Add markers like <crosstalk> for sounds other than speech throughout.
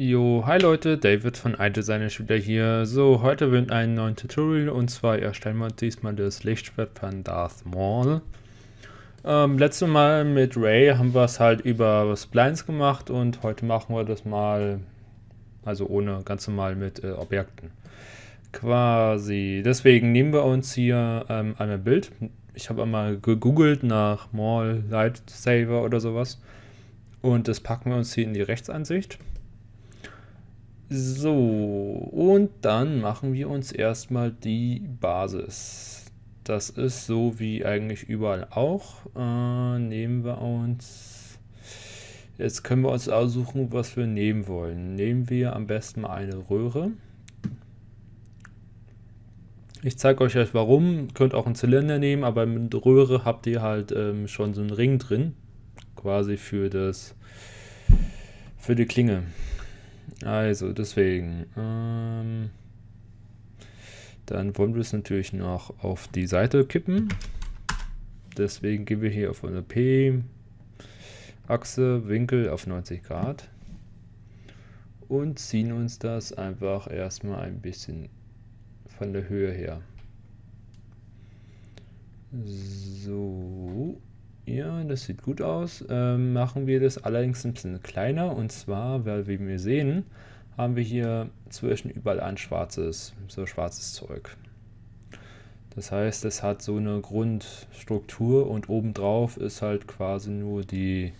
Jo, hi Leute, David von iDesign ist wieder hier. So, heute wird ein neues Tutorial und zwar erstellen wir diesmal das Lichtschwert von Darth Maul. Ähm, letztes Mal mit Ray haben wir es halt über Splines gemacht und heute machen wir das mal, also ohne, ganz normal mit äh, Objekten. Quasi, deswegen nehmen wir uns hier ähm, ein Bild. Ich habe einmal gegoogelt nach Maul Lightsaber oder sowas. Und das packen wir uns hier in die Rechtsansicht. So, und dann machen wir uns erstmal die Basis. Das ist so wie eigentlich überall auch. Äh, nehmen wir uns. Jetzt können wir uns aussuchen, was wir nehmen wollen. Nehmen wir am besten mal eine Röhre. Ich zeige euch euch warum. Könnt auch einen Zylinder nehmen, aber mit Röhre habt ihr halt ähm, schon so einen Ring drin. Quasi für das für die Klinge. Also deswegen. Ähm, dann wollen wir es natürlich noch auf die Seite kippen. Deswegen gehen wir hier auf eine P-Achse, Winkel auf 90 Grad. Und ziehen uns das einfach erstmal ein bisschen von der Höhe her. So. Ja, das sieht gut aus. Ähm, machen wir das allerdings ein bisschen kleiner. Und zwar, weil wir sehen, haben wir hier zwischen überall ein schwarzes, so schwarzes Zeug. Das heißt, es hat so eine Grundstruktur und obendrauf ist halt quasi nur die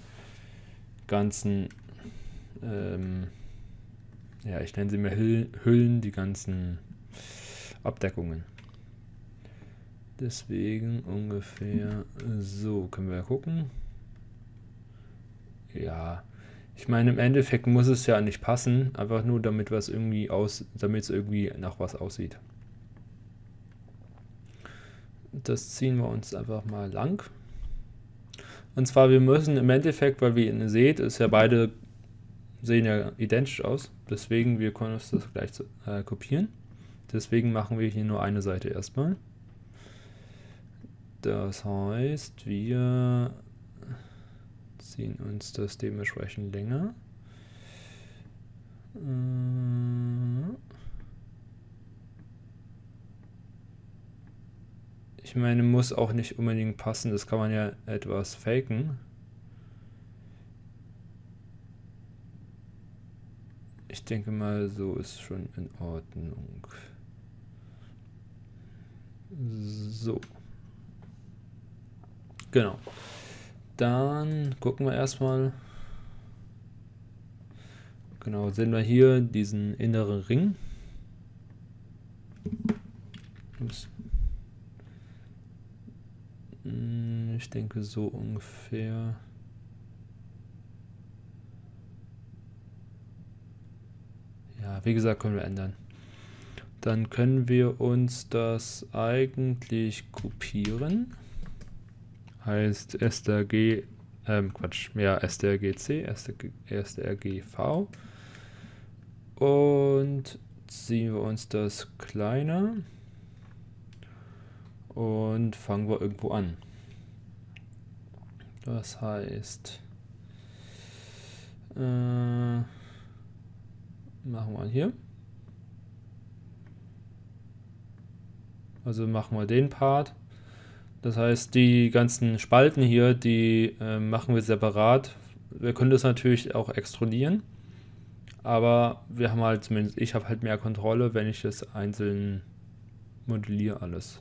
ganzen, ähm, ja, ich nenne sie mal Hüllen, die ganzen Abdeckungen. Deswegen ungefähr so. Können wir gucken. Ja. Ich meine, im Endeffekt muss es ja nicht passen. Einfach nur damit was irgendwie aus, damit es irgendwie nach was aussieht. Das ziehen wir uns einfach mal lang. Und zwar, wir müssen im Endeffekt, weil wie ihr seht, ist ja beide sehen ja identisch aus. Deswegen, wir können uns das gleich äh, kopieren. Deswegen machen wir hier nur eine Seite erstmal. Das heißt, wir ziehen uns das dementsprechend länger. Äh, ich meine, muss auch nicht unbedingt passen, das kann man ja etwas faken. Ich denke mal, so ist schon in Ordnung. So. Genau. Dann gucken wir erstmal. Genau, sehen wir hier diesen inneren Ring. Hm, ich denke so ungefähr. Ja, wie gesagt, können wir ändern. Dann können wir uns das eigentlich kopieren heißt strg, ähm, Quatsch, ja, strgc, strgv. Und ziehen wir uns das kleiner und fangen wir irgendwo an. Das heißt, äh, machen wir hier. Also machen wir den Part das heißt, die ganzen Spalten hier, die äh, machen wir separat. Wir können das natürlich auch extrudieren, aber wir haben halt zumindest, ich habe halt mehr Kontrolle, wenn ich das einzeln modelliere alles.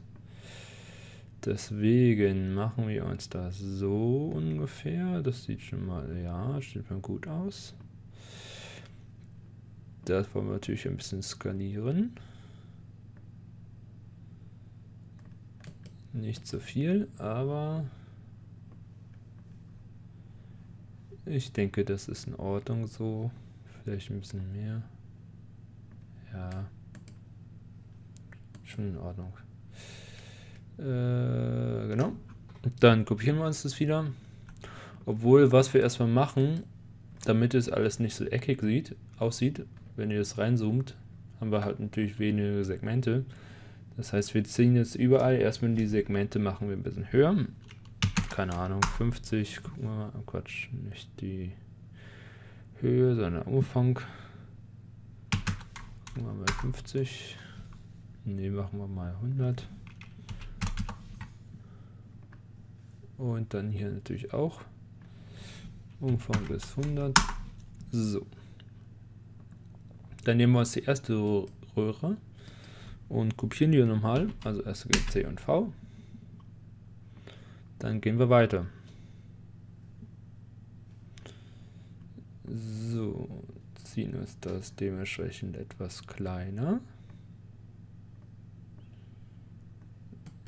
Deswegen machen wir uns das so ungefähr. Das sieht schon mal, ja, sieht mal gut aus. Das wollen wir natürlich ein bisschen skalieren. Nicht so viel, aber ich denke, das ist in Ordnung so. Vielleicht ein bisschen mehr. Ja. Schon in Ordnung. Äh, genau. Dann kopieren wir uns das wieder. Obwohl, was wir erstmal machen, damit es alles nicht so eckig sieht, aussieht, wenn ihr das reinzoomt, haben wir halt natürlich wenige Segmente. Das heißt, wir ziehen jetzt überall erstmal die Segmente, machen wir ein bisschen höher. Keine Ahnung, 50, gucken wir mal, oh Quatsch, nicht die Höhe, sondern Umfang. Machen wir mal 50. Ne, machen wir mal 100. Und dann hier natürlich auch. Umfang bis 100. So. Dann nehmen wir uns die erste Röhre und kopieren die nochmal. Also erst geht C und V. Dann gehen wir weiter. So, ziehen uns das dementsprechend etwas kleiner.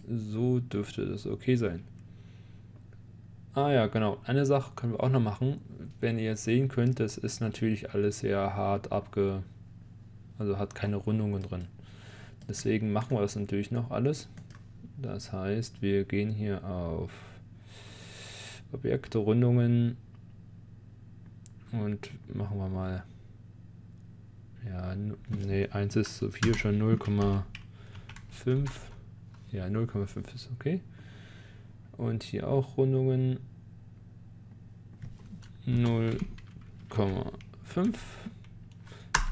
So dürfte das okay sein. Ah ja, genau. Eine Sache können wir auch noch machen. Wenn ihr jetzt sehen könnt, das ist natürlich alles sehr hart abge... Also hat keine Rundungen drin. Deswegen machen wir das natürlich noch alles. Das heißt, wir gehen hier auf Objekte, Rundungen und machen wir mal ja, nee, 1 ist so viel, schon 0,5 ja, 0,5 ist okay. Und hier auch Rundungen. 0,5 können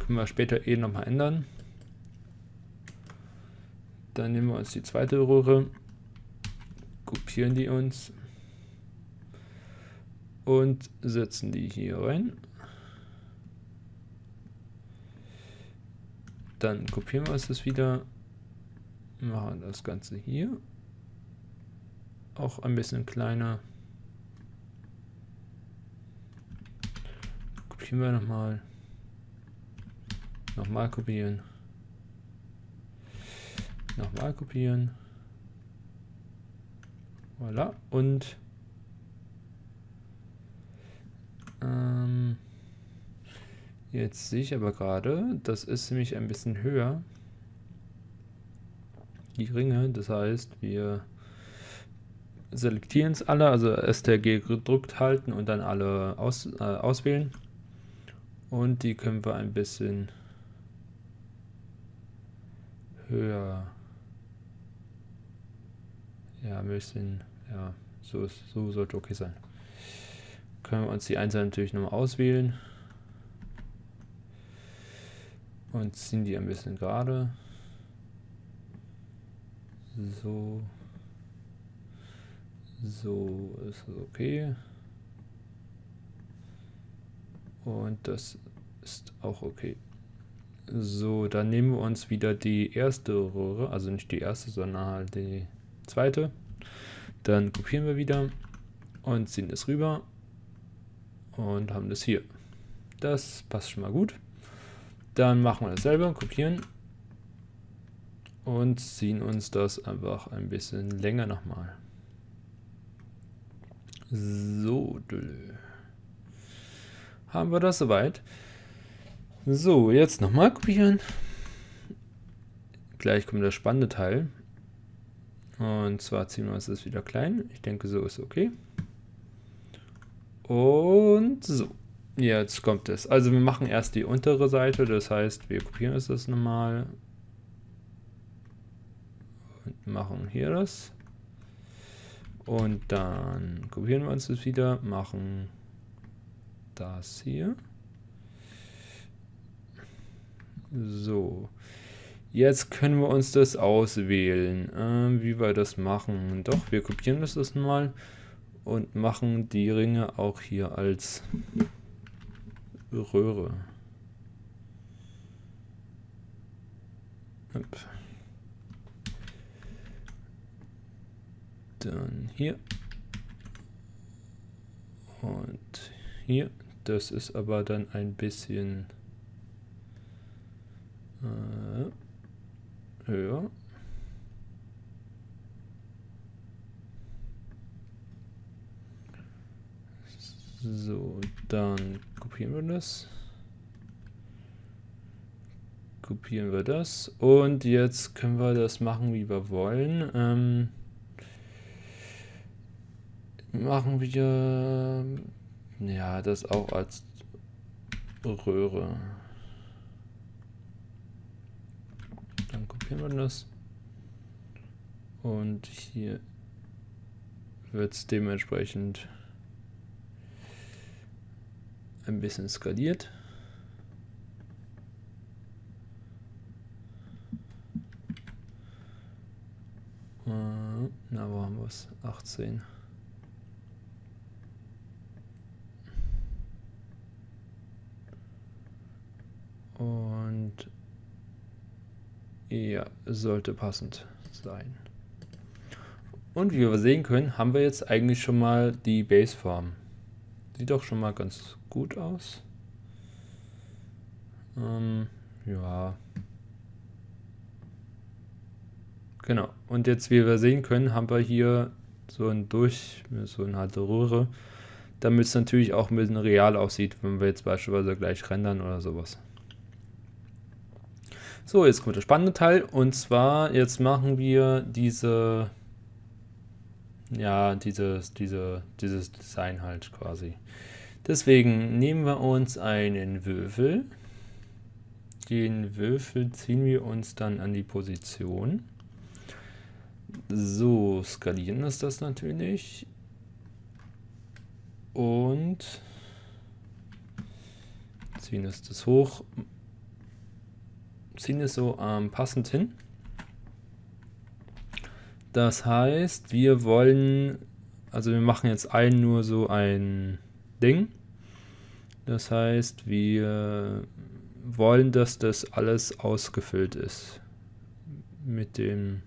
wir später eh nochmal ändern dann nehmen wir uns die zweite Röhre kopieren die uns und setzen die hier rein. Dann kopieren wir uns das wieder, machen das Ganze hier auch ein bisschen kleiner. Kopieren wir nochmal. Nochmal kopieren. Nochmal kopieren. Voilà. Und Ähm, jetzt sehe ich aber gerade, das ist nämlich ein bisschen höher. Die Ringe, das heißt, wir selektieren es alle, also STRG gedrückt halten und dann alle aus, äh, auswählen. Und die können wir ein bisschen höher. Ja, ein bisschen, ja, so, ist, so sollte okay sein können wir uns die einzelnen natürlich nochmal auswählen und ziehen die ein bisschen gerade. So. So ist okay. Und das ist auch okay. So, dann nehmen wir uns wieder die erste Röhre, also nicht die erste, sondern halt die zweite. Dann kopieren wir wieder und ziehen es rüber und haben das hier. Das passt schon mal gut. Dann machen wir dasselbe, kopieren und ziehen uns das einfach ein bisschen länger nochmal. So, haben wir das soweit. So, jetzt nochmal kopieren. Gleich kommt der spannende Teil. Und zwar ziehen wir uns das wieder klein. Ich denke, so ist okay. Und so. Jetzt kommt es. Also wir machen erst die untere Seite, das heißt, wir kopieren uns das nochmal und machen hier das. Und dann kopieren wir uns das wieder, machen das hier. So, jetzt können wir uns das auswählen, äh, wie wir das machen. Doch, wir kopieren das, das mal und machen die Ringe auch hier als Röhre. Dann hier und hier. Das ist aber dann ein bisschen äh, höher. So, dann kopieren wir das. Kopieren wir das. Und jetzt können wir das machen, wie wir wollen. Ähm, machen wir ja das auch als Röhre. kopieren wir das. Und hier wird es dementsprechend ein bisschen skaliert. Äh, na, wo haben wir es? 18. Und ja, sollte passend sein. Und wie wir sehen können, haben wir jetzt eigentlich schon mal die Baseform. Sieht doch schon mal ganz gut aus. Ähm, ja. Genau. Und jetzt, wie wir sehen können, haben wir hier so ein Durch, so eine harte Röhre, damit es natürlich auch ein bisschen real aussieht, wenn wir jetzt beispielsweise gleich rendern oder sowas. So, jetzt kommt der spannende Teil und zwar jetzt machen wir diese, ja, dieses, diese, dieses Design halt quasi. Deswegen nehmen wir uns einen Würfel. Den Würfel ziehen wir uns dann an die Position. So, skalieren ist das natürlich. Und ziehen es das hoch. Ziehen es so ähm, passend hin. Das heißt, wir wollen, also wir machen jetzt ein nur so ein Ding. Das heißt, wir wollen, dass das alles ausgefüllt ist mit dem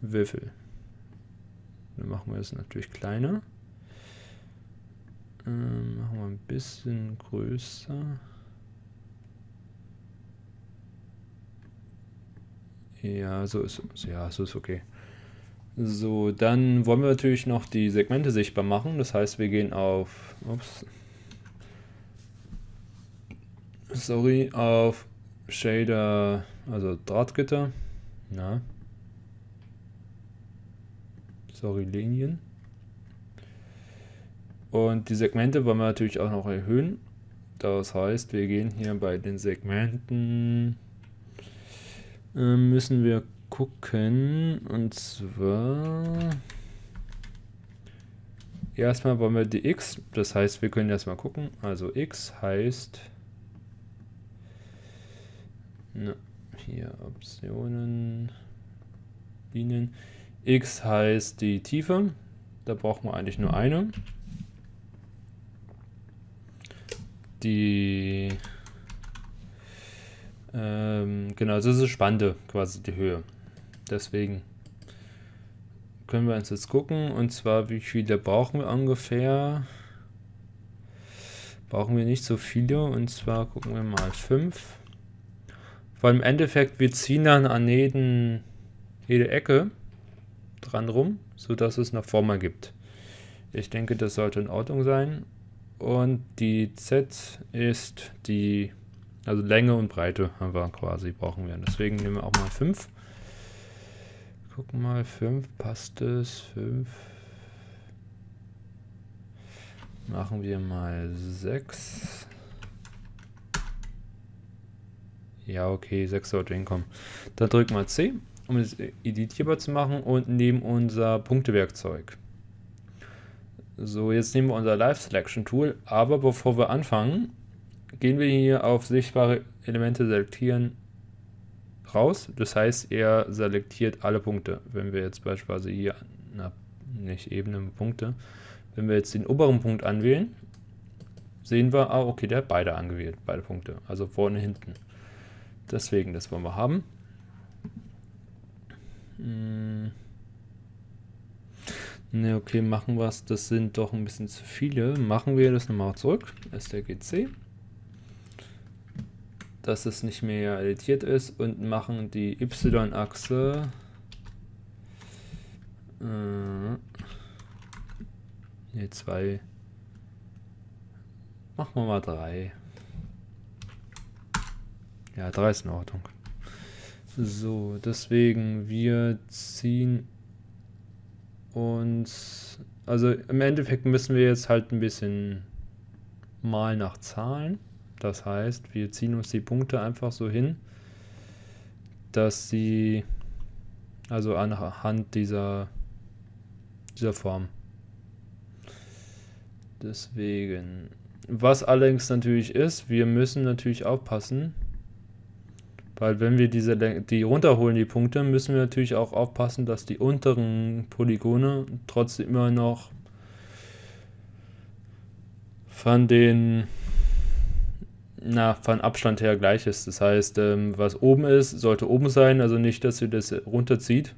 Würfel. Dann machen wir es natürlich kleiner. Ähm, machen wir ein bisschen größer. Ja, so ist ja, so ist okay. So, dann wollen wir natürlich noch die Segmente sichtbar machen. Das heißt, wir gehen auf ups, sorry, auf Shader, also Drahtgitter. Na, sorry, Linien. Und die Segmente wollen wir natürlich auch noch erhöhen. Das heißt, wir gehen hier bei den Segmenten, äh, müssen wir gucken, und zwar erstmal wollen wir die x, das heißt, wir können erstmal gucken, also x heißt, na, hier Optionen, Linien, x heißt die Tiefe. Da brauchen wir eigentlich nur eine. Die ähm, genau, das ist das Spannende, quasi die Höhe. Deswegen können wir uns jetzt gucken und zwar wie viele brauchen wir ungefähr. Brauchen wir nicht so viele und zwar gucken wir mal 5. Weil im Endeffekt, wir ziehen dann an jeden, jede Ecke dran rum, sodass es eine Form gibt. Ich denke, das sollte in Ordnung sein. Und die Z ist die, also Länge und Breite haben wir quasi, brauchen wir. Deswegen nehmen wir auch mal 5. Gucken mal, 5, passt es? 5. Machen wir mal 6. Ja, okay, 6 sollte hinkommen. Dann drücken wir C um es editierbar zu machen und nehmen unser Punktewerkzeug. So, jetzt nehmen wir unser Live Selection Tool, aber bevor wir anfangen, gehen wir hier auf sichtbare Elemente selektieren raus. Das heißt, er selektiert alle Punkte. Wenn wir jetzt beispielsweise hier, na, nicht Ebene, Punkte, wenn wir jetzt den oberen Punkt anwählen, sehen wir, ah, okay, der hat beide angewählt, beide Punkte, also vorne, hinten. Deswegen, das wollen wir haben. Hm. Ne, okay, machen wir es. Das sind doch ein bisschen zu viele. Machen wir das nochmal zurück. STRGC. Dass es nicht mehr editiert ist und machen die Y-Achse. Äh, ne, zwei. Machen wir mal drei. Ja, drei ist in Ordnung. So, deswegen, wir ziehen uns, also im Endeffekt müssen wir jetzt halt ein bisschen mal nach Zahlen. Das heißt, wir ziehen uns die Punkte einfach so hin, dass sie, also anhand dieser, dieser Form. Deswegen, was allerdings natürlich ist, wir müssen natürlich aufpassen, Weil wenn wir diese die runterholen, die Punkte, müssen wir natürlich auch aufpassen, dass die unteren Polygone trotzdem immer noch von den na, von Abstand her gleich ist. Das heißt, ähm, was oben ist, sollte oben sein, also nicht, dass ihr das runterzieht.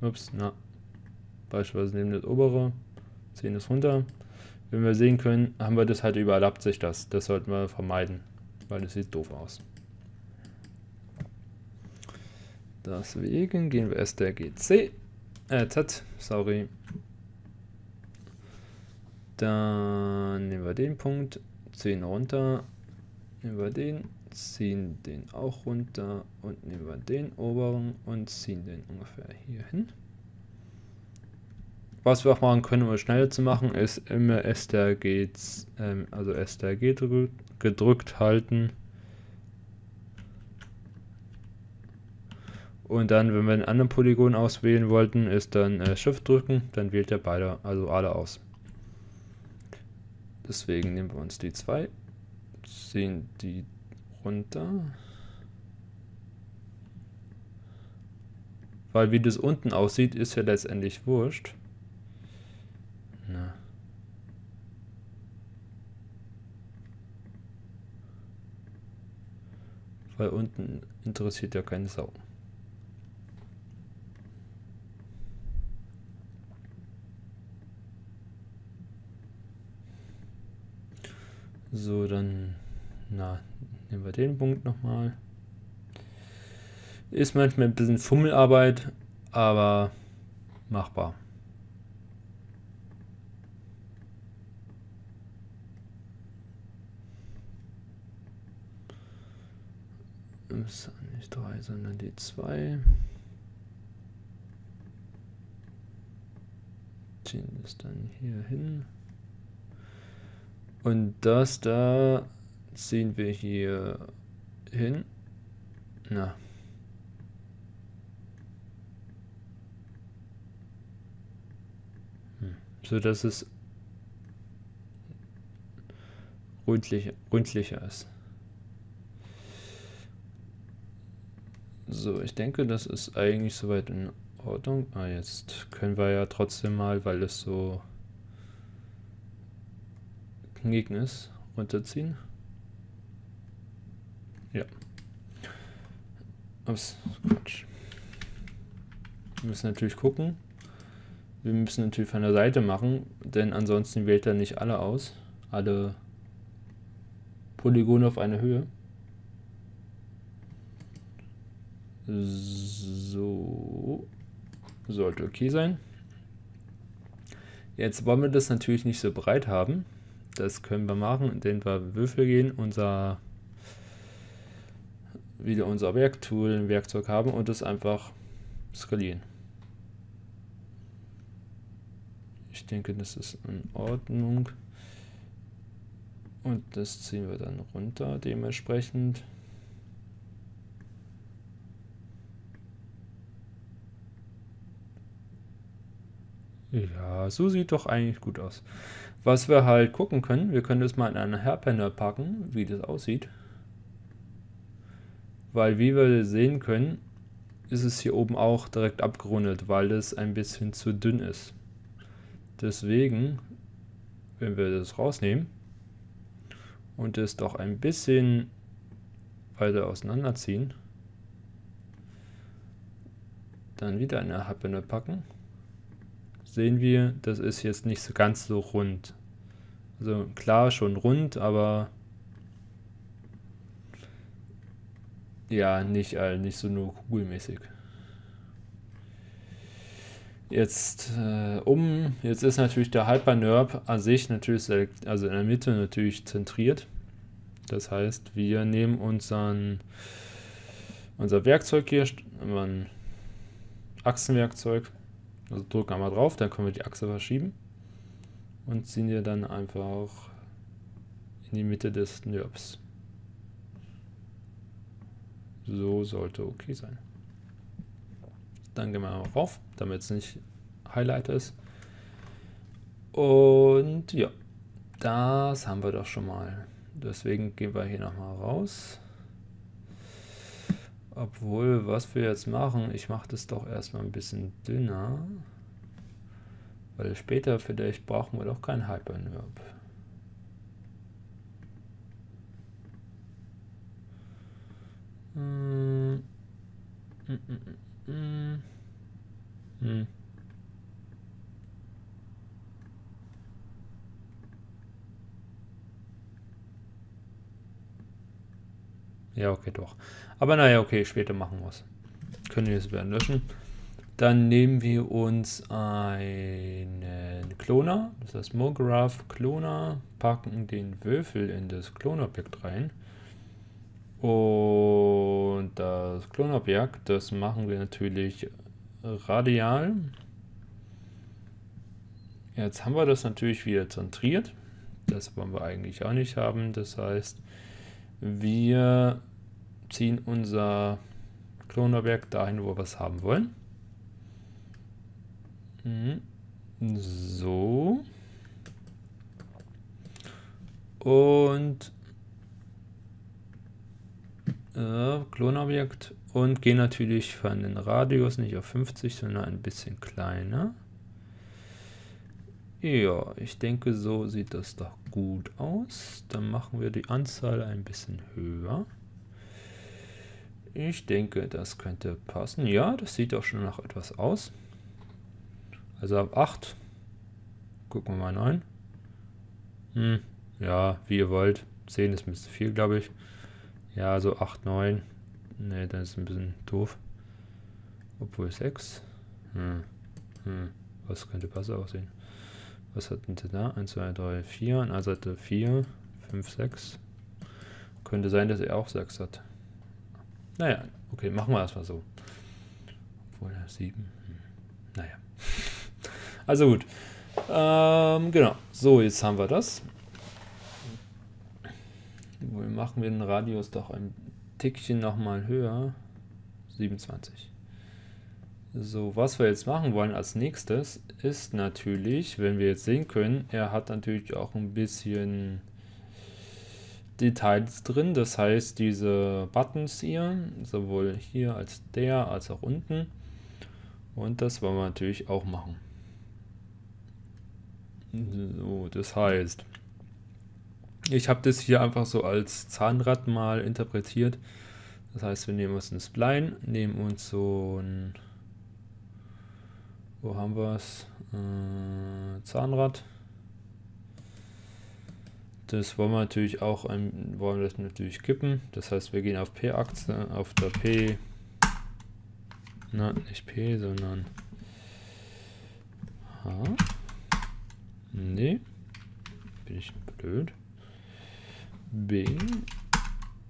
Ups, na. Beispielsweise nehmen das obere, ziehen es runter. Wenn wir sehen können, haben wir das halt überlappt sich das. Das sollten wir vermeiden, weil das sieht doof aus. Deswegen gehen wir erst der GC, äh, Z, sorry. Dann nehmen wir den Punkt, ziehen runter, nehmen wir den, ziehen den auch runter und nehmen wir den oberen und ziehen den ungefähr hier hin. Was wir auch machen können, um es schneller zu machen, ist immer STRG, ähm, also STRG gedrückt halten Und dann, wenn wir einen anderen Polygon auswählen wollten, ist dann äh, Shift drücken, dann wählt er beide, also alle aus. Deswegen nehmen wir uns die zwei, ziehen die runter. Weil wie das unten aussieht, ist ja letztendlich wurscht. Na. Weil unten interessiert ja keine Sau. So, dann na, nehmen wir den Punkt nochmal. Ist manchmal ein bisschen Fummelarbeit, aber machbar. Ist nicht 3, sondern die 2. Ziehen das dann hier hin. Und das da ziehen wir hier hin. Na. Hm. So dass es rundlicher, rundlicher ist. So, ich denke, das ist eigentlich soweit in Ordnung. Ah, jetzt können wir ja trotzdem mal, weil es so Gegnis runterziehen. Ja. Ups, Quatsch. Wir müssen natürlich gucken. Wir müssen natürlich von der Seite machen, denn ansonsten wählt er nicht alle aus. Alle Polygone auf eine Höhe. So. Sollte okay sein. Jetzt wollen wir das natürlich nicht so breit haben. Das können wir machen, indem wir Würfel gehen, unser wieder unser Werktool, Werkzeug haben und das einfach skalieren. Ich denke, das ist in Ordnung. Und das ziehen wir dann runter dementsprechend. Ja, so sieht doch eigentlich gut aus. Was wir halt gucken können, wir können das mal in einen Hairpanner packen, wie das aussieht. Weil wie wir sehen können, ist es hier oben auch direkt abgerundet, weil es ein bisschen zu dünn ist. Deswegen, wenn wir das rausnehmen und es doch ein bisschen weiter auseinanderziehen, dann wieder eine Happene packen sehen wir, das ist jetzt nicht so ganz so rund. Also klar, schon rund, aber ja, nicht, äh, nicht so nur kugelmäßig. Jetzt äh, um, jetzt ist natürlich der Hypernerb an sich natürlich, also in der Mitte natürlich zentriert. Das heißt, wir nehmen unseren, unser Werkzeug hier, ein Achsenwerkzeug, also drücken einmal drauf, dann können wir die Achse verschieben und ziehen wir dann einfach in die Mitte des NURBS. So sollte okay sein. Dann gehen wir mal rauf, damit es nicht Highlight ist. Und ja, das haben wir doch schon mal. Deswegen gehen wir hier nochmal raus. Obwohl, was wir jetzt machen, ich mache das doch erstmal ein bisschen dünner. Weil später vielleicht brauchen wir doch kein Hypernerb. Hm. Hm, hm, hm, Ja, okay, doch. Aber naja, okay, später machen wir es. Können wir es werden löschen. Dann nehmen wir uns einen Cloner, das heißt Mograph Cloner, packen den Würfel in das Klonobjekt rein. Und das Klonobjekt, das machen wir natürlich radial. Jetzt haben wir das natürlich wieder zentriert. Das wollen wir eigentlich auch nicht haben. Das heißt, wir ziehen unser Klonobjekt dahin, wo wir es haben wollen. Mhm. So. Und äh, Klonobjekt und gehen natürlich von den Radius nicht auf 50, sondern ein bisschen kleiner. Ja, ich denke, so sieht das doch gut aus. Dann machen wir die Anzahl ein bisschen höher. Ich denke, das könnte passen. Ja, das sieht auch schon nach etwas aus. Also ab 8. Gucken wir mal rein. Hm, ja, wie ihr wollt. 10 ist ein bisschen viel, glaube ich. Ja, so 8, 9. Ne, dann ist ein bisschen doof. Obwohl 6. Hm, hm. Was könnte besser aussehen? Was hat denn da? 1, 2, 3, 4. An der Seite 4, 5, 6. Könnte sein, dass er auch 6 hat. Naja, okay, machen wir erstmal so. Obwohl, 7. Hm. Naja. <laughs> Also gut. Ähm, genau. So, jetzt haben wir das. Wohl machen wir den Radius doch ein Tickchen nochmal höher. 27. So, was wir jetzt machen wollen als nächstes ist natürlich, wenn wir jetzt sehen können, er hat natürlich auch ein bisschen Details drin. Das heißt, diese Buttons hier, sowohl hier als der, als auch unten. Und das wollen wir natürlich auch machen. So, das heißt, ich habe das hier einfach so als Zahnrad mal interpretiert. Das heißt, wir nehmen uns ein Spline, nehmen uns so ein, wo haben wir es, äh, Zahnrad. Das wollen wir natürlich auch, ein, wollen wir das natürlich kippen. Das heißt, wir gehen auf P-Achse, auf der P, na, nicht P, sondern H. Nee, bin ich blöd. B.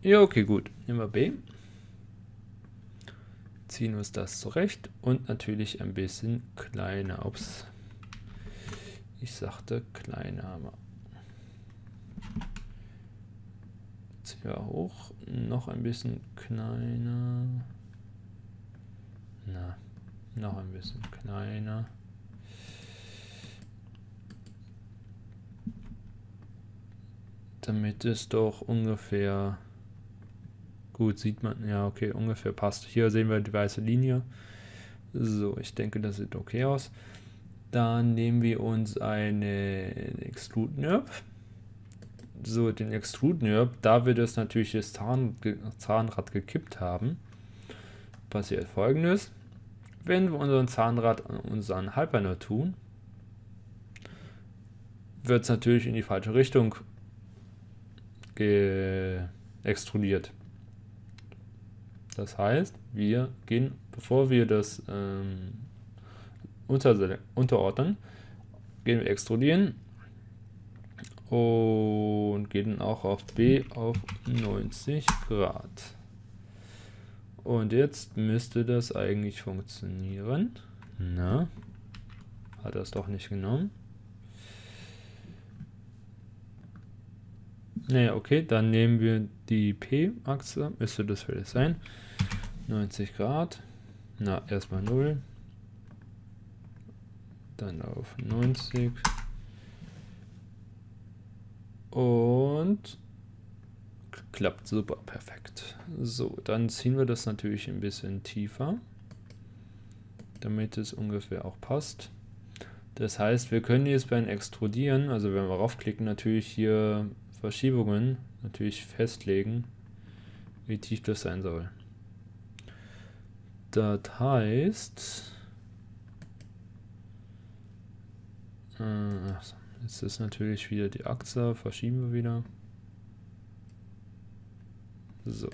Ja, okay, gut. Nehmen wir B. Ziehen uns das zurecht und natürlich ein bisschen kleiner. Ups. Ich sagte kleiner, aber. Ziehen wir hoch. Noch ein bisschen kleiner. Na, noch ein bisschen kleiner. damit es doch ungefähr gut sieht man. Ja, okay, ungefähr passt. Hier sehen wir die weiße Linie. So, ich denke, das sieht okay aus. Dann nehmen wir uns einen Extrude Nerb. So, den Extrude Nerb, da wir das natürlich das Zahn, Zahnrad gekippt haben, passiert folgendes. Wenn wir unseren Zahnrad an unseren Hyperner tun, wird es natürlich in die falsche Richtung extrudiert. Das heißt, wir gehen, bevor wir das ähm, unter, unterordnen, gehen wir extrudieren und gehen auch auf B auf 90 Grad. Und jetzt müsste das eigentlich funktionieren. Na, hat es doch nicht genommen. Naja, okay, dann nehmen wir die P-Achse, müsste das das sein. 90 Grad. Na, erstmal 0. Dann auf 90. Und Klappt super, perfekt. So, dann ziehen wir das natürlich ein bisschen tiefer, damit es ungefähr auch passt. Das heißt, wir können jetzt beim Extrudieren, also wenn wir raufklicken, natürlich hier Verschiebungen natürlich festlegen, wie tief das sein soll. Das heißt, äh, jetzt ist natürlich wieder die Achse, verschieben wir wieder. So.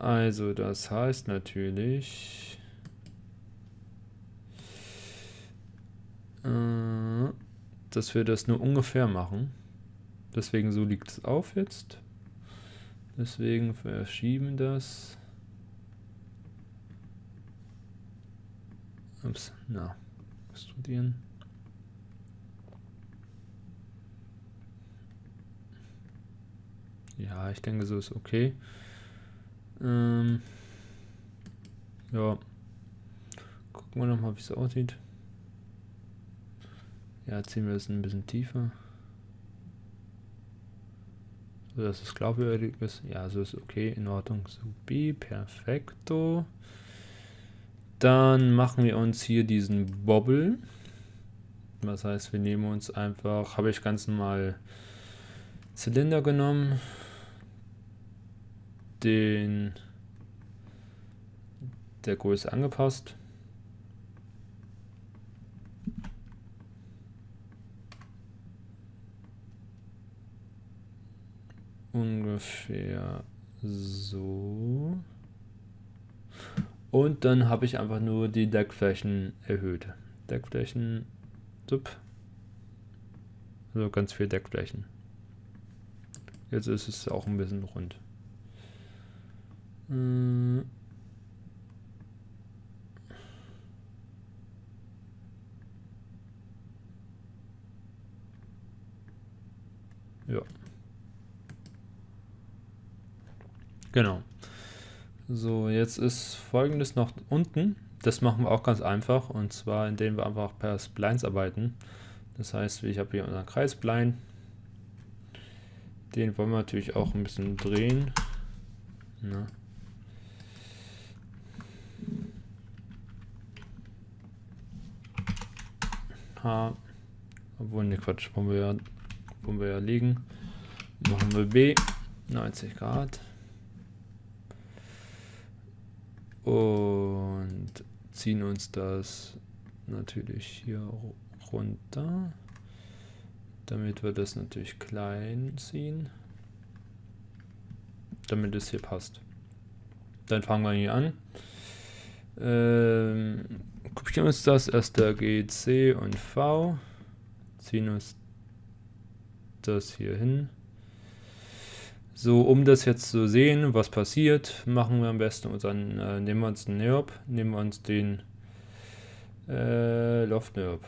Also das heißt natürlich, äh, dass wir das nur ungefähr machen. Deswegen so liegt es auf jetzt. Deswegen verschieben das. Ups, na, studieren. Ja, ich denke, so ist okay. Ähm, ja. Gucken wir nochmal, wie es aussieht. Ja, ziehen wir es ein bisschen tiefer. Dass es glaubwürdig ist. Ja, so ist okay, in Ordnung. So, B, perfekto. Dann machen wir uns hier diesen Bobble. Das heißt, wir nehmen uns einfach, habe ich ganz normal Zylinder genommen, den der Größe angepasst. Ungefähr so. Und dann habe ich einfach nur die Deckflächen erhöht. Deckflächen, sup. Also ganz viel Deckflächen. Jetzt ist es auch ein bisschen rund. Hm. Ja. Genau. So, jetzt ist folgendes noch unten. Das machen wir auch ganz einfach und zwar indem wir einfach per Splines arbeiten. Das heißt, ich habe hier unseren Kreisspline. Den wollen wir natürlich auch ein bisschen drehen. Na. H. Obwohl, ne Quatsch, wollen wir ja, wollen wir ja liegen. Machen wir B, 90 Grad. Und ziehen uns das natürlich hier runter, damit wir das natürlich klein ziehen, damit es hier passt. Dann fangen wir hier an. Ähm, kopieren uns das erst der G, C und V, ziehen uns das hier hin. So, um das jetzt zu sehen, was passiert, machen wir am besten unseren, äh, nehmen wir uns einen NERP, nehmen wir uns den äh, Loft NERP.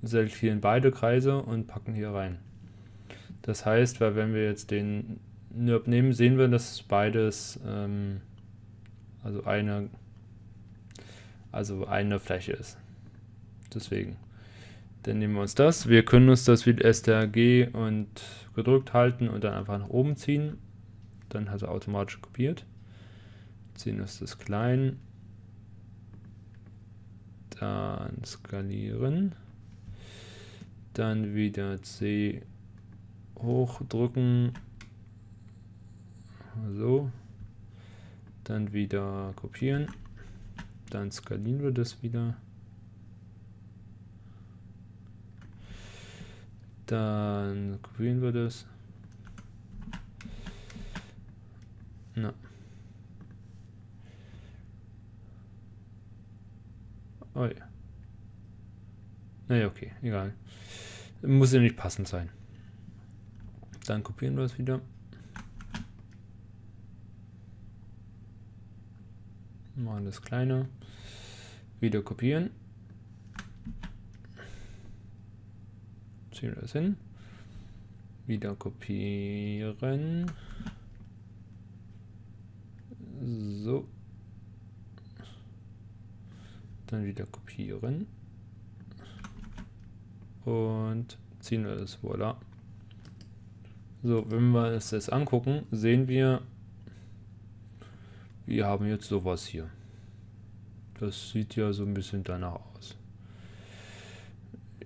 Selektieren beide Kreise und packen hier rein. Das heißt, weil wenn wir jetzt den NERP nehmen, sehen wir, dass beides, ähm, also eine, also eine Fläche ist. Deswegen. Dann nehmen wir uns das. Wir können uns das mit STRG und gedrückt halten und dann einfach nach oben ziehen. Dann hat er automatisch kopiert. Ziehen uns das klein. Dann skalieren. Dann wieder C hochdrücken. So. Dann wieder kopieren. Dann skalieren wir das wieder. Dann kopieren wir das. Na. Oh ja. Naja, okay, egal. Muss ja nicht passend sein. Dann kopieren wir es wieder. Machen das kleiner. Wieder kopieren. Wir das hin. Wieder kopieren. So. Dann wieder kopieren. Und ziehen wir das, voilà. So, wenn wir es jetzt angucken, sehen wir, wir haben jetzt sowas hier. Das sieht ja so ein bisschen danach aus.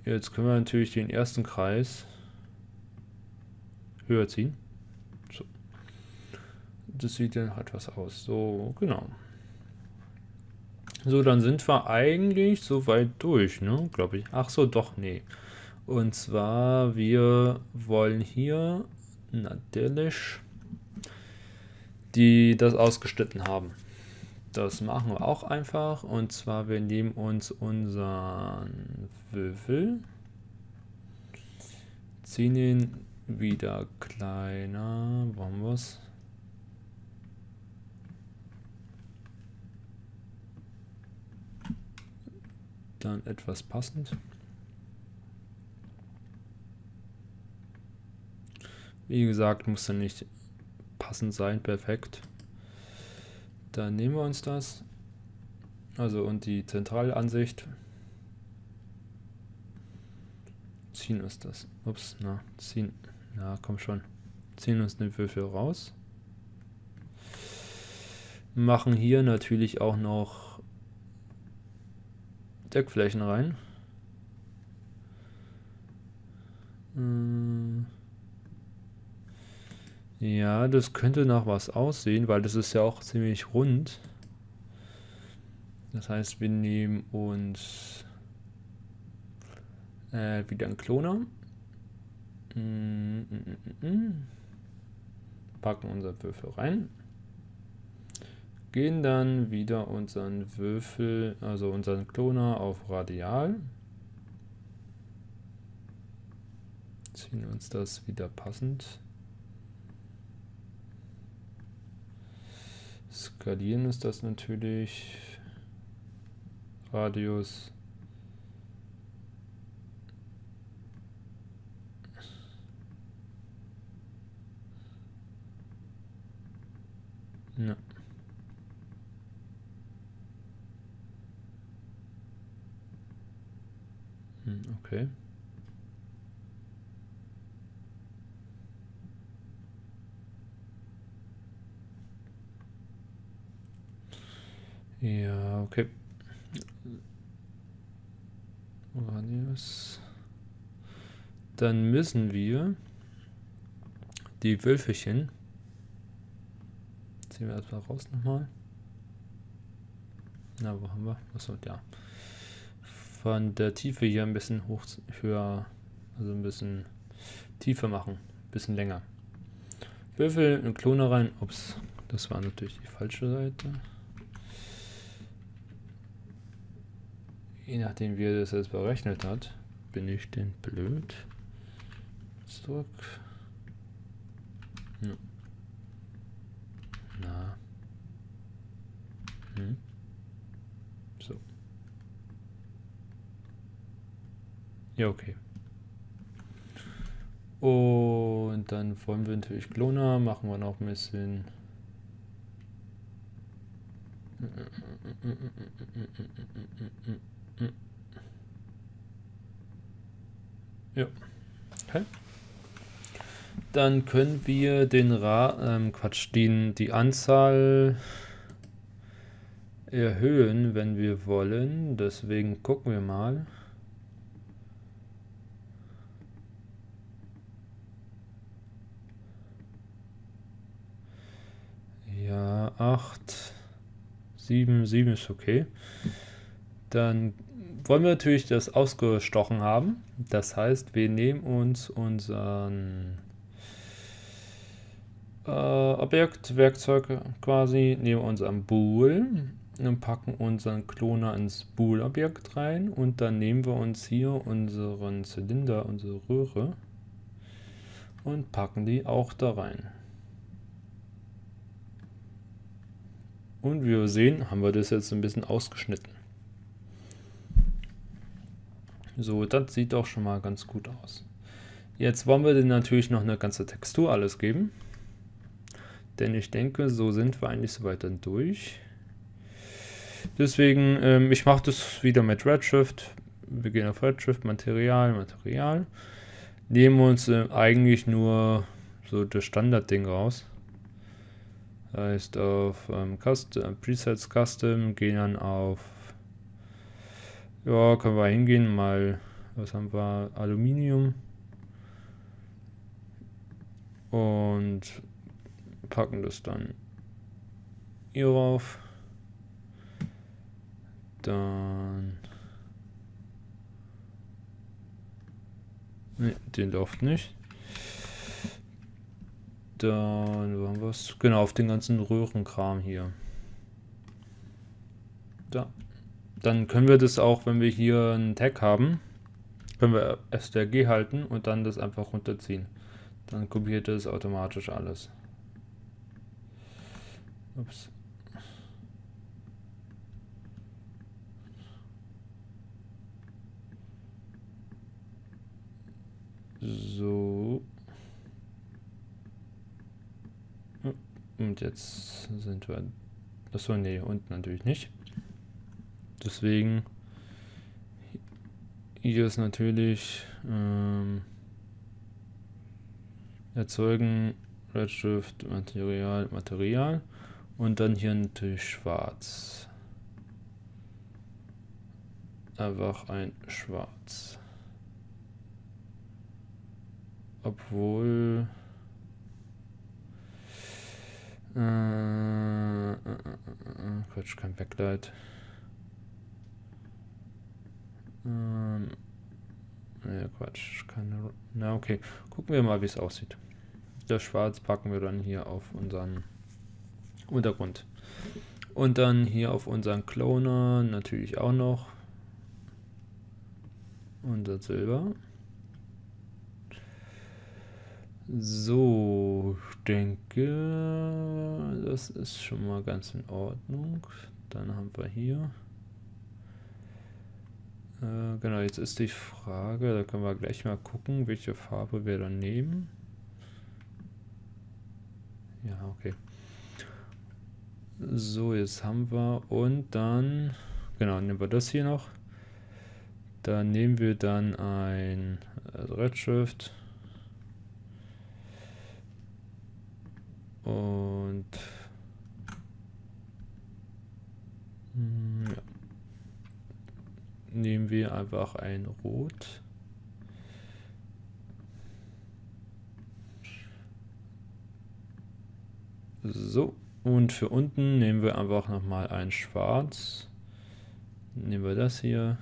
Jetzt können wir natürlich den ersten Kreis höher ziehen. So. Das sieht dann etwas aus. So, genau. So, dann sind wir eigentlich soweit durch, ne? Glaube ich. Ach so, doch, nee. Und zwar, wir wollen hier natürlich die das ausgeschnitten haben. Das machen wir auch einfach. Und zwar, wir nehmen uns unseren Würfel, ziehen ihn wieder kleiner. Wollen wir es? Dann etwas passend. Wie gesagt, muss dann nicht passend sein, perfekt. Dann nehmen wir uns das. Also und die Zentralansicht. Ziehen uns das. Ups, na, ziehen. Na, komm schon. Ziehen uns den Würfel raus. Machen hier natürlich auch noch Deckflächen rein. Hm. Ja, das könnte nach was aussehen, weil das ist ja auch ziemlich rund. Das heißt, wir nehmen uns äh, wieder einen Kloner. Mm, mm, mm, mm, Packen unseren Würfel rein. Gehen dann wieder unseren Würfel, also unseren Kloner auf Radial. Ziehen uns das wieder passend Skalieren ist das natürlich. Radius. Ja. Hm, okay. Ja, okay. Radius. Dann müssen wir die Wölfelchen. Ziehen wir erstmal raus nochmal. Na, wo haben wir? Achso, ja. Von der Tiefe hier ein bisschen hoch, höher, also ein bisschen tiefer machen. Ein bisschen länger. Würfel und Klone rein. Ups, das war natürlich die falsche Seite. Je nachdem, wie er das jetzt berechnet hat, bin ich denn blöd. Zurück. Ja. Na. Hm. So. Ja, okay. Und dann wollen wir natürlich Klona, machen wir noch ein bisschen ja. Okay. Dann können wir den Ra ähm, Quatsch, den, die Anzahl erhöhen, wenn wir wollen. Deswegen gucken wir mal. Ja, 8, 7, 7 ist okay. Dann wollen wir natürlich das ausgestochen haben. Das heißt, wir nehmen uns unseren äh, Objekt, quasi, nehmen unseren Bool und packen unseren Kloner ins Bool-Objekt rein und dann nehmen wir uns hier unseren Zylinder, unsere Röhre und packen die auch da rein. Und wie wir sehen, haben wir das jetzt ein bisschen ausgeschnitten. So, das sieht doch schon mal ganz gut aus. Jetzt wollen wir denn natürlich noch eine ganze Textur alles geben. Denn ich denke, so sind wir eigentlich soweit dann durch. Deswegen, ähm, ich mache das wieder mit Redshift. Wir gehen auf Redshift, Material, Material. Nehmen uns äh, eigentlich nur so das Standardding raus. Heißt auf ähm, Custom, äh, Presets Custom, gehen dann auf, ja, können wir hingehen, mal, was haben wir, Aluminium. Und packen das dann hier rauf. Dann. Ne, den läuft nicht. Dann waren wir es. Genau, auf den ganzen Röhrenkram hier. Da. Dann können wir das auch, wenn wir hier einen Tag haben, können wir STRG halten und dann das einfach runterziehen. Dann kopiert es automatisch alles. Ups. So. Und jetzt sind wir... Achso, nee, unten natürlich nicht. Deswegen... Hier ist natürlich... Ähm, erzeugen Redshift Material Material und dann hier natürlich schwarz. Einfach ein schwarz. Obwohl... Äh, äh, äh, äh, Quatsch, kein Backlight. Ähm, ne, Quatsch, keine... Na, okay. Gucken wir mal, wie es aussieht. Das Schwarz packen wir dann hier auf unseren Untergrund. Und dann hier auf unseren Cloner natürlich auch noch unser Silber. So, ich denke, das ist schon mal ganz in Ordnung. Dann haben wir hier. Äh, genau, jetzt ist die Frage, da können wir gleich mal gucken, welche Farbe wir dann nehmen. Ja, okay. So, jetzt haben wir und dann, genau, nehmen wir das hier noch. Dann nehmen wir dann ein Redshift Und hm, ja. Nehmen wir einfach ein Rot. So, und für unten nehmen wir einfach nochmal ein Schwarz. Nehmen wir das hier,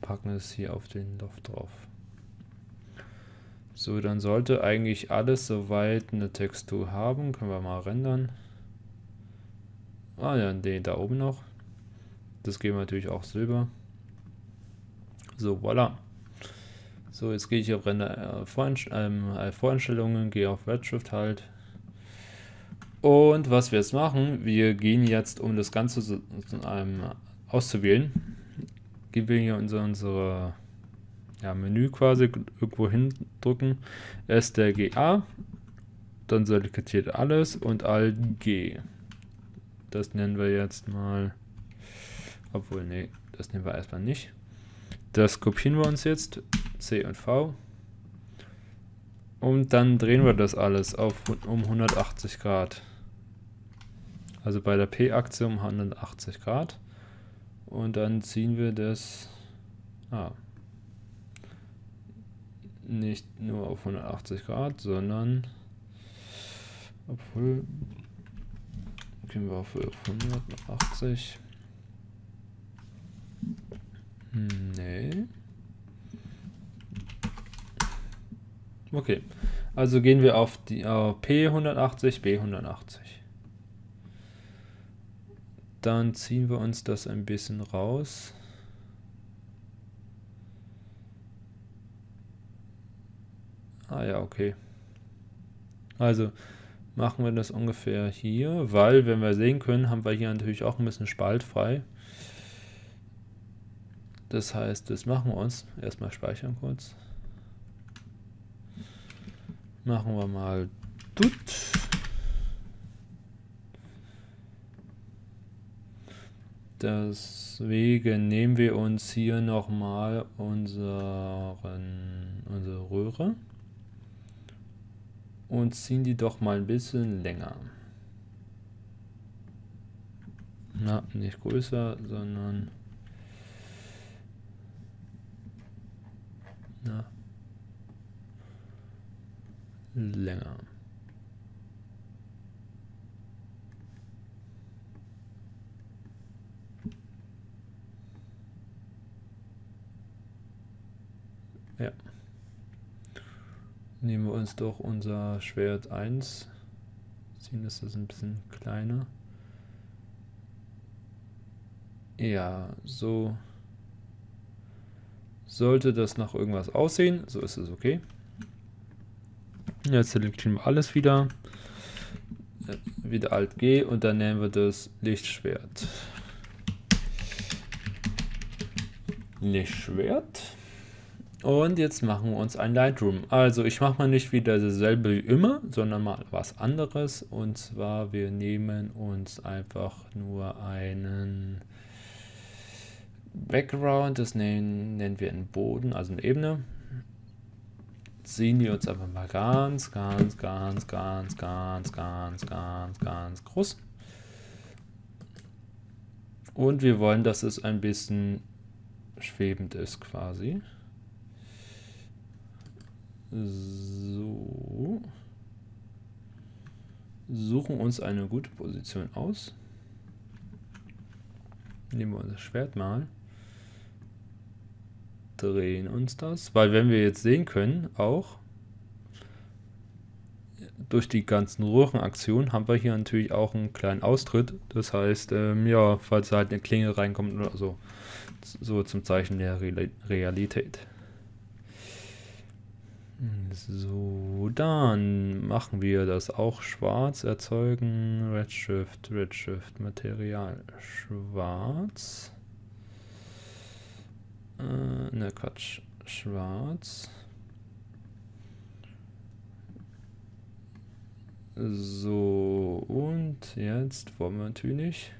packen es hier auf den Loft drauf. So, dann sollte eigentlich alles soweit eine Textur haben. Können wir mal rendern. Ah ja, den da oben noch. Das geben wir natürlich auch Silber. So, voilà. So, jetzt gehe ich auf Render äh, Vorinst ähm, äh, Voreinstellungen, gehe auf Redshift halt. Und was wir jetzt machen, wir gehen jetzt, um das Ganze so, ähm, auszuwählen, gehen wir hier unsere, unsere ja, Menü quasi irgendwo hindrücken. STRGA, dann selektiert alles und Alt G. Das nennen wir jetzt mal, obwohl, nee, das nehmen wir erstmal nicht. Das kopieren wir uns jetzt, C und V. Und dann drehen wir das alles auf um 180 Grad. Also bei der P-Achse um 180 Grad. Und dann ziehen wir das. Ah, nicht nur auf 180 Grad, sondern obwohl gehen wir auf 180. Nee. Okay, also gehen wir auf die auf P180, B180. Dann ziehen wir uns das ein bisschen raus. Ah ja, okay. Also machen wir das ungefähr hier, weil, wenn wir sehen können, haben wir hier natürlich auch ein bisschen Spalt frei. Das heißt, das machen wir uns. Erstmal speichern kurz. Machen wir mal tut. Deswegen nehmen wir uns hier nochmal unsere Röhre. und ziehen die doch mal ein bisschen länger. Na, nicht größer, sondern na, länger. Ja. Nehmen wir uns doch unser Schwert 1. Ziehen ist das ein bisschen kleiner. Ja, so sollte das nach irgendwas aussehen. So ist es okay. Jetzt selektieren wir alles wieder. Wieder Alt G und dann nehmen wir das Lichtschwert. Lichtschwert. Und jetzt machen wir uns ein Lightroom. Also ich mache mal nicht wieder dasselbe wie immer, sondern mal was anderes. Und zwar wir nehmen uns einfach nur einen Background, das nennen, nennen wir einen Boden, also eine Ebene. Ziehen wir uns einfach mal ganz, ganz, ganz, ganz, ganz, ganz, ganz, ganz groß. Und wir wollen, dass es ein bisschen schwebend ist quasi. So. Suchen uns eine gute Position aus. Nehmen wir unser Schwert mal. Drehen uns das. Weil wenn wir jetzt sehen können, auch durch die ganzen Röhrenaktionen haben wir hier natürlich auch einen kleinen Austritt. Das heißt, ähm, ja, falls halt eine Klinge reinkommt oder so. So zum Zeichen der Realität. So, dann machen wir das auch schwarz erzeugen. Redshift, Redshift, Material schwarz. Äh, ne, Quatsch. Schwarz. So, und jetzt wollen wir natürlich.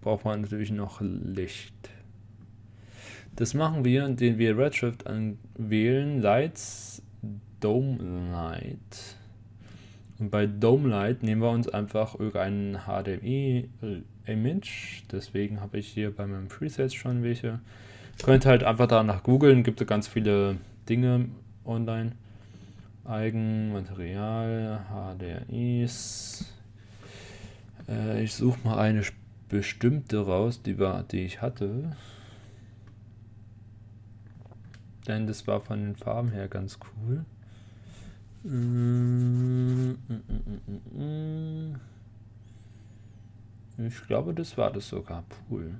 Braucht man natürlich noch Licht. Das machen wir, indem wir Redshift anwählen, Lights, Dome Light. Und bei Dome Light nehmen wir uns einfach irgendein HDMI-Image. Deswegen habe ich hier bei meinem Presets schon welche. Könnt halt einfach danach googeln, gibt es ganz viele Dinge online. Eigenmaterial, HDRIs. Äh, ich suche mal eine bestimmte raus, die, war, die ich hatte. Denn das war von den Farben her ganz cool. Ich glaube, das war das sogar. Cool.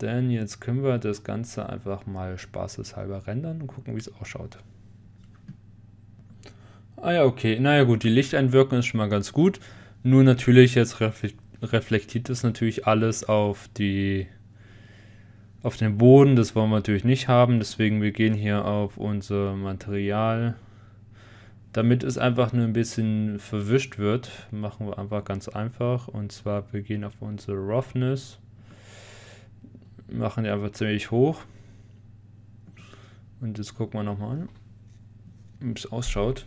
Denn jetzt können wir das Ganze einfach mal spaßeshalber rendern und gucken, wie es ausschaut. Ah ja, okay. Naja gut, die Lichteinwirkung ist schon mal ganz gut. Nur natürlich, jetzt reflektiert es natürlich alles auf die auf den Boden. Das wollen wir natürlich nicht haben, deswegen wir gehen hier auf unser Material. Damit es einfach nur ein bisschen verwischt wird, machen wir einfach ganz einfach. Und zwar wir gehen auf unsere Roughness, machen die einfach ziemlich hoch. Und jetzt gucken wir nochmal wie es ausschaut.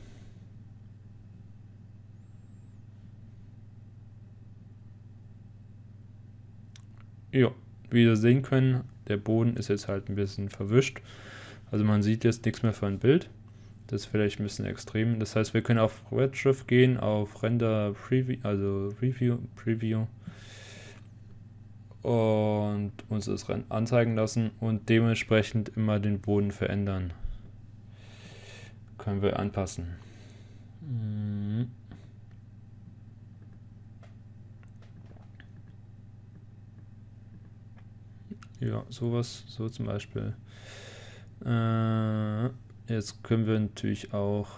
Ja, wie wir sehen können, der Boden ist jetzt halt ein bisschen verwischt. Also man sieht jetzt nichts mehr für ein Bild. Das ist vielleicht ein bisschen extrem. Das heißt, wir können auf Redshift gehen, auf Render Preview, also Review, Preview und uns das anzeigen lassen und dementsprechend immer den Boden verändern. Können wir anpassen. Mhm. Ja, sowas, so zum Beispiel. Äh, jetzt können wir natürlich auch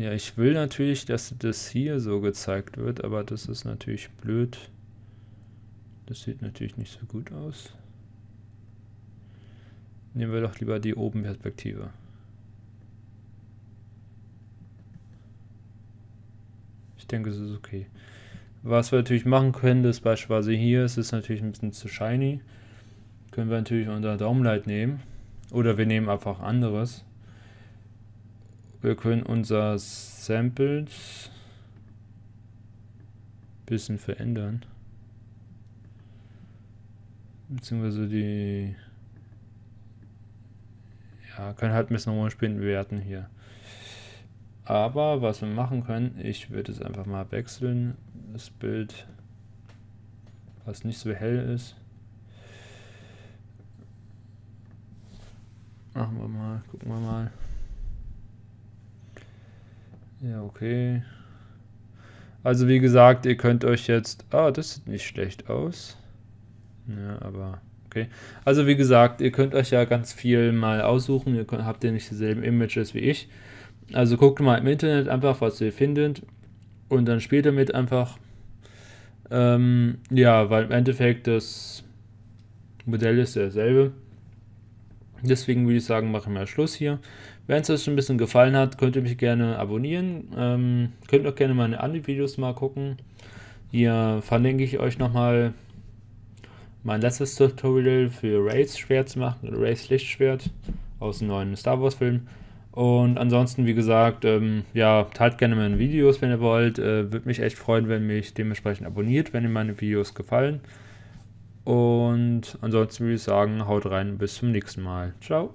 Ja, ich will natürlich, dass das hier so gezeigt wird, aber das ist natürlich blöd. Das sieht natürlich nicht so gut aus. Nehmen wir doch lieber die Oben-Perspektive. Denke, es ist okay. Was wir natürlich machen können, ist beispielsweise hier, es ist natürlich ein bisschen zu shiny. Können wir natürlich unser Downlight nehmen. Oder wir nehmen einfach anderes. Wir können unser Samples bisschen verändern. Beziehungsweise die ja, können halt ein bisschen rumspielen bewerten hier. Aber was wir machen können, ich würde es einfach mal wechseln. Das Bild, was nicht so hell ist. Machen wir mal, gucken wir mal. Ja, okay. Also wie gesagt, ihr könnt euch jetzt... Ah, das sieht nicht schlecht aus. Ja, aber... Okay. Also wie gesagt, ihr könnt euch ja ganz viel mal aussuchen. Ihr könnt, habt ja nicht dieselben Images wie ich. Also guckt mal im Internet einfach, was ihr findet. Und dann spielt damit einfach. Ähm, ja, weil im Endeffekt das Modell ist dasselbe. Deswegen würde ich sagen, machen wir Schluss hier. Wenn es euch ein bisschen gefallen hat, könnt ihr mich gerne abonnieren. Ähm, könnt auch gerne meine anderen Videos mal gucken. Hier verlinke ich euch nochmal mein letztes Tutorial für Rays Schwert zu machen, Rays Lichtschwert aus dem neuen Star Wars Film. Und ansonsten, wie gesagt, ähm, ja, teilt gerne meine Videos, wenn ihr wollt. Äh, Würde mich echt freuen, wenn mich dementsprechend abonniert, wenn ihr meine Videos gefallen. Und ansonsten würde ich sagen, haut rein, bis zum nächsten Mal. Ciao.